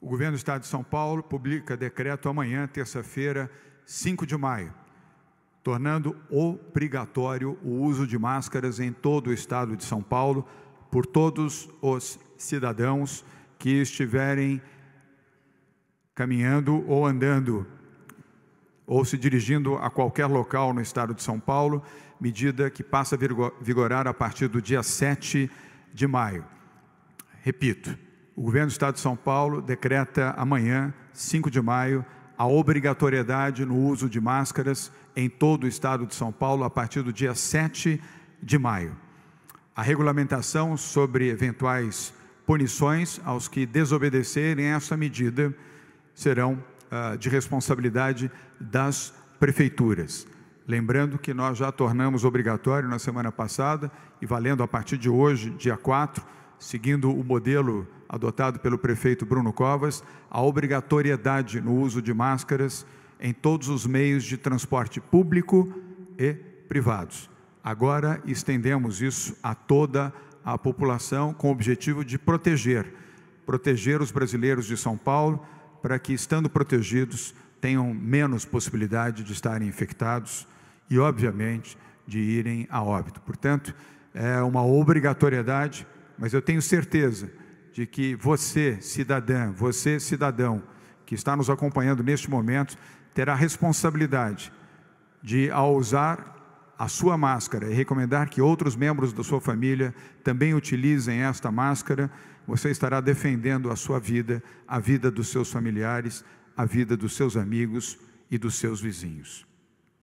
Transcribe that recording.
O governo do Estado de São Paulo publica decreto amanhã, terça-feira, 5 de maio, tornando obrigatório o uso de máscaras em todo o Estado de São Paulo por todos os cidadãos que estiverem caminhando ou andando ou se dirigindo a qualquer local no estado de São Paulo, medida que passa a vigorar a partir do dia 7 de maio. Repito, o governo do estado de São Paulo decreta amanhã, 5 de maio, a obrigatoriedade no uso de máscaras em todo o estado de São Paulo a partir do dia 7 de maio. A regulamentação sobre eventuais punições aos que desobedecerem essa medida serão uh, de responsabilidade das prefeituras. Lembrando que nós já tornamos obrigatório na semana passada e valendo a partir de hoje, dia 4, seguindo o modelo adotado pelo prefeito Bruno Covas, a obrigatoriedade no uso de máscaras em todos os meios de transporte público e privados. Agora estendemos isso a toda a população com o objetivo de proteger, proteger os brasileiros de São Paulo, para que, estando protegidos, tenham menos possibilidade de estarem infectados e, obviamente, de irem a óbito. Portanto, é uma obrigatoriedade, mas eu tenho certeza de que você, cidadã, você, cidadão, que está nos acompanhando neste momento, terá responsabilidade de, ao usar a sua máscara e recomendar que outros membros da sua família também utilizem esta máscara, você estará defendendo a sua vida, a vida dos seus familiares, a vida dos seus amigos e dos seus vizinhos.